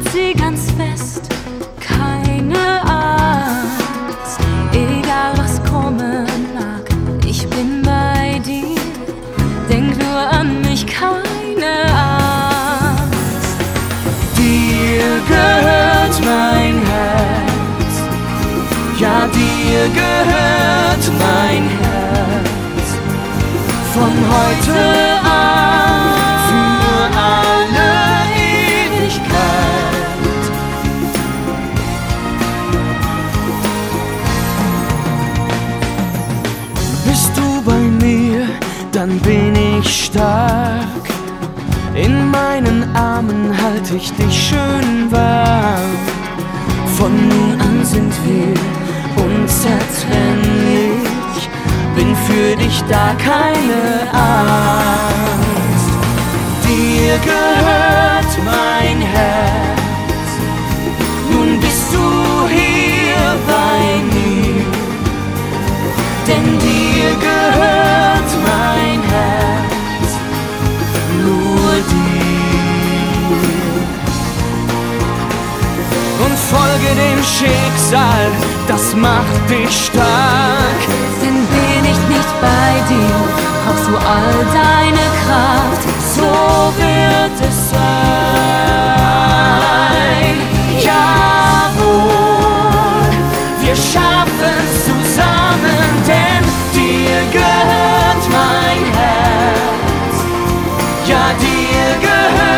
hält sie ganz fest, keine Angst, egal was kommen mag, ich bin bei dir, denk nur an mich, keine Angst. Dir gehört mein Herz, ja dir gehört mein Herz, von heute an. Bist du bei mir, dann bin ich stark. In meinen Armen halte ich dich schön warm. Von nun an sind wir unzertrennlich. Bin für dich da, keine Angst. Dir gehört folge dem Schicksal, das macht dich stark. Sind bin ich nicht bei dir, brauchst du all deine Kraft, so wird es sein. Jawohl, wir schaffen's zusammen, denn dir gehört mein Herz. Ja, dir gehört